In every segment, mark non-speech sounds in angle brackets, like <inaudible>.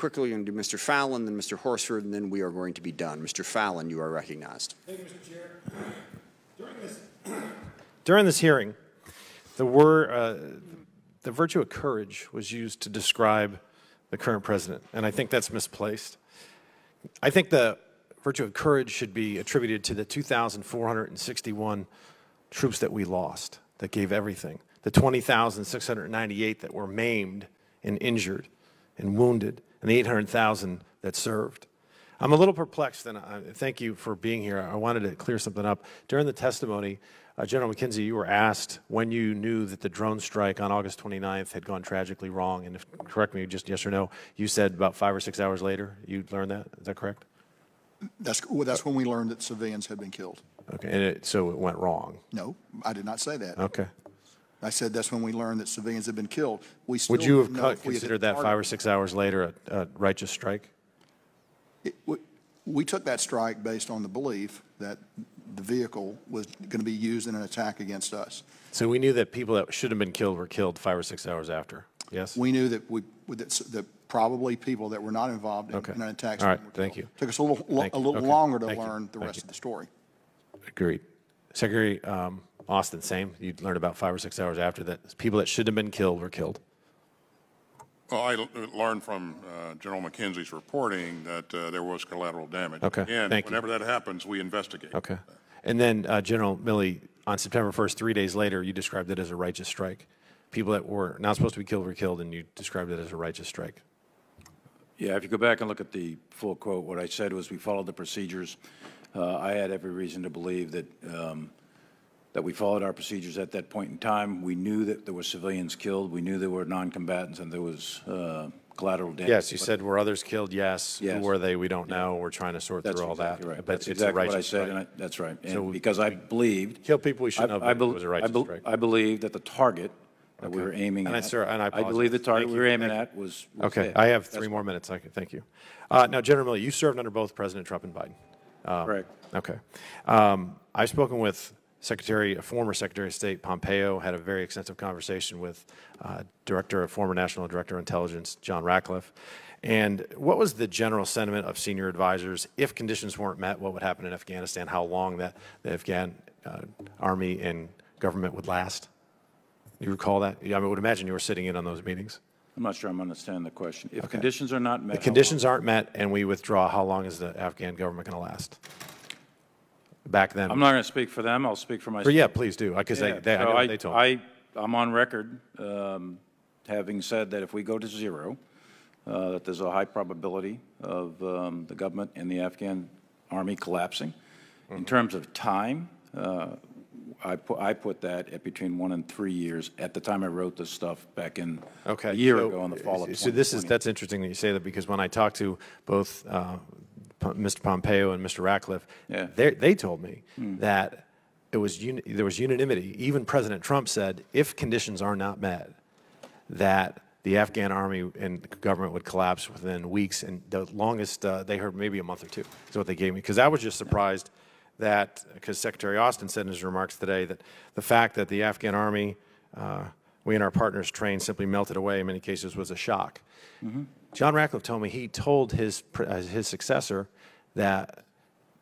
quickly going to do Mr. Fallon, then Mr. Horsford, and then we are going to be done. Mr. Fallon, you are recognized. Thank you, Mr. Chair. <clears throat> During this hearing, the word, uh, the virtue of courage was used to describe the current president, and I think that's misplaced. I think the virtue of courage should be attributed to the 2,461 troops that we lost, that gave everything, the 20,698 that were maimed and injured and wounded, and the 800,000 that served. I'm a little perplexed, and I, thank you for being here. I wanted to clear something up. During the testimony, uh, General McKenzie, you were asked when you knew that the drone strike on August 29th had gone tragically wrong, and if, correct me, just yes or no, you said about five or six hours later you learned that. Is that correct? That's, well, that's when we learned that civilians had been killed. Okay, and it, so it went wrong. No, I did not say that. Okay. I said that's when we learned that civilians had been killed. We still Would you have know cut, if we had hit considered that five or six hours later a, a righteous strike? It- we- We took that strike based on the belief that the vehicle was going to be used in an attack against us. So we knew that people that should have been killed were killed five or six hours after. Yes. We knew that we, that that probably people that were not involved in Okay. in an attack. All right, thank you. Took us a little, Thank a you. little Okay. longer to Thank you. learn the Thank rest you. of the story. Agreed. Secretary um, Austin, same. You learned about five or six hours after that people that should have been killed were killed. Well, I l- learned from uh, General McKenzie's reporting that uh, there was collateral damage. Okay, And thank you. whenever that happens, we investigate. Okay. And then uh, General Milley, on September 1st, three days later, you described it as a righteous strike. People that were not supposed to be killed were killed, and you described it as a righteous strike. Yeah, if you go back and look at the full quote, what I said was we followed the procedures. Uh, I had every reason to believe that, um, that we followed our procedures at that point in time. We knew that there were civilians killed. We knew there were non-combatants and there was uh, collateral damage. Yes, you But said were others killed? Yes. Yes. Who were they? We don't know. We're trying to sort That's through all exactly that. right. But That's exactly what I said, and I, that's right. So because I believed. Kill people we shouldn't have, I it was a I righteous bel- strike. I believe that the target that we Okay. were aiming And I, at. sir, and I I believe the target Thank we were aiming at was. was Okay. I have That's three more minutes. I can, thank you. Uh, now, General Miller, you served under both President Trump and Biden. Correct. Okay. Um, I've spoken with Secretary, former Secretary of State Pompeo, had a very extensive conversation with uh, Director, of former National Director of Intelligence John Ratcliffe. And what was the general sentiment of senior advisors? If conditions weren't met, what would happen in Afghanistan? How long that the Afghan uh, army and government would last? You recall that? I would imagine you were sitting in on those meetings. I'm not sure I'm understanding the question. If Okay. conditions are not met. The conditions aren't met and we withdraw, how long is the Afghan government going to last? Back then? I'm not going to speak for them. I'll speak for myself. Or, yeah, please do, because they, Yeah, they, I so know what they told me. I, I'm on record, um, having said that if we go to zero, uh, that there's a high probability of um, the government and the Afghan army collapsing. Mm-hmm. In terms of time, uh, I put, I put that at between one and three years at the time I wrote this stuff back in Okay. a year so- ago in the fall of So this is that's interesting that you say that, because when I talked to both uh, Mr. Pompeo and Mr. Ratcliffe, Yeah. they, they told me that it was, uni- there was unanimity. Even President Trump said, if conditions are not met, that the Afghan army and government would collapse within weeks, and the longest, uh, they heard maybe a month or two, is what they gave me. Because I was just surprised that, because Secretary Austin said in his remarks today that the fact that the Afghan army, uh, we and our partners trained simply melted away in many cases was a shock. John Ratcliffe told me he told his, uh, his successor that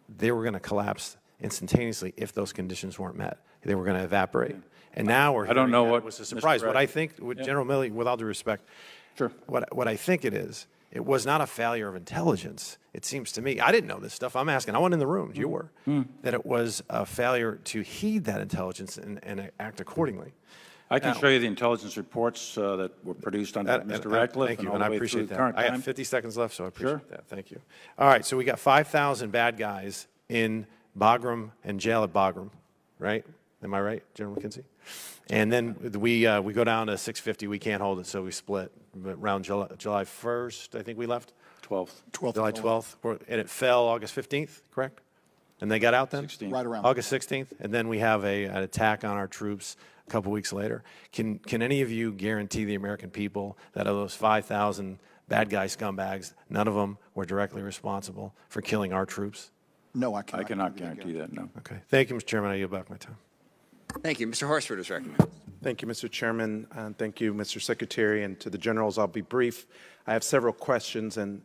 they were going to collapse instantaneously if those conditions weren't met. They were going to evaporate. And now we're I don't know what was a surprise. What I think, Yeah. General Milley, with all due respect, Sure. what, what I think it is, it was not a failure of intelligence. It seems to me, I didn't know this stuff. I'm asking. I wasn't in the room. You were. Hmm. That it was a failure to heed that intelligence and, and act accordingly. I can Now- show you the intelligence reports uh, that were produced under That- and- Mr. and- Ratcliffe Thank and you, all and I appreciate that. I have 50 seconds left, so I appreciate Sure. that. Thank you. All right, so we got 5,000 bad guys in Bagram and jail at Bagram, right? Am I right, General McKenzie? And then we, uh, we go down to 650. We can't hold it, so we split. But around July, July 1st, I think we left. 12th. 12th. July 12th, or- and it fell August 15th, correct? And they got out then? 16th. Right around. August 16th, and then we have a, an attack on our troops a couple weeks later. Can, can any of you guarantee the American people that of those 5,000 bad guy scumbags, none of them were directly responsible for killing our troops? No, I cannot. I cannot give you that guarantee that, no. Okay. Thank you, Mr. Chairman. I yield back my time. Thank you. Mr. Horsford is recognized. Thank you, Mr. Chairman, and thank you, Mr. Secretary, and to the generals, I'll be brief. I have several questions and